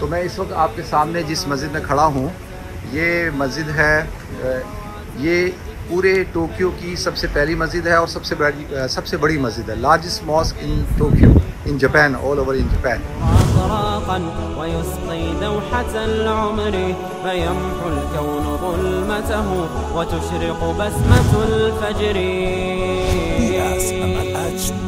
तो मैं इस वक्त आपके सामने जिस मस्जिद में खड़ा हूँ ये मस्जिद है ये पूरे टोक्यो की सबसे पहली मस्जिद है और सबसे बड़ी सबसे बड़ी मस्जिद है। Largest mosque in Tokyo in Japan all over in Japan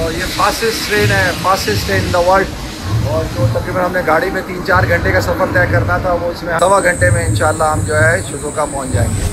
और ये फास्टेस्ट ट्रेन है fastest train in the world और जो तकरीबन हमने गाड़ी में तीन चार घंटे का सफ़र तय करना था वो इसमें सवा घंटे में इंशाल्लाह हम जो है शुकोका पहुंच जाएंगे